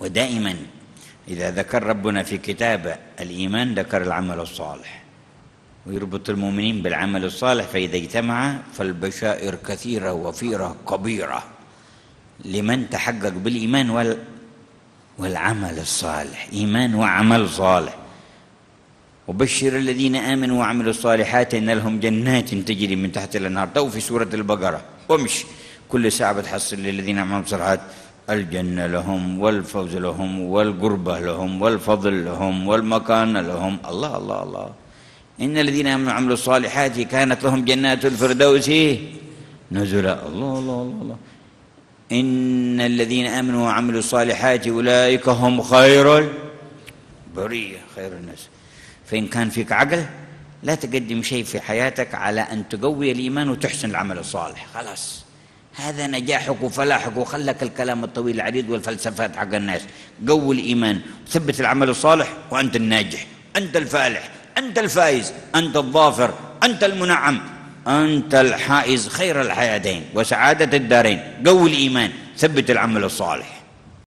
ودائما إذا ذكر ربنا في كتابه الإيمان ذكر العمل الصالح. ويربط المؤمنين بالعمل الصالح فإذا اجتمع فالبشائر كثيرة وفيرة كبيرة. لمن تحقق بالإيمان وال والعمل الصالح إيمان وعمل صالح. وبشر الذين آمنوا وعملوا الصالحات إن لهم جنات تجري من تحت الأنهار. تو في سورة البقرة وامش كل ساعة بتحصل للذين عملوا الصالحات. الجنة لهم والفوز لهم والقربة لهم والفضل لهم والمكان لهم. الله الله الله. إن الذين آمنوا وعملوا الصالحات كانت لهم جنات الفردوس. نزلا الله الله الله, الله. إن الذين آمنوا وعملوا الصالحات أولئك هم خير البرية خير الناس. فإن كان فيك عقل لا تقدم شيء في حياتك على أن تقوي الإيمان وتحسن العمل الصالح. خلاص. هذا نجاحك وفلاحك وخلك الكلام الطويل العريض والفلسفات حق الناس. قوي الإيمان ثبت العمل الصالح وأنت الناجح. أنت الفالح أنت الفائز أنت الظافر أنت المنعم. أنت الحائز خير الحياتين وسعادة الدارين. قوي الإيمان ثبت العمل الصالح.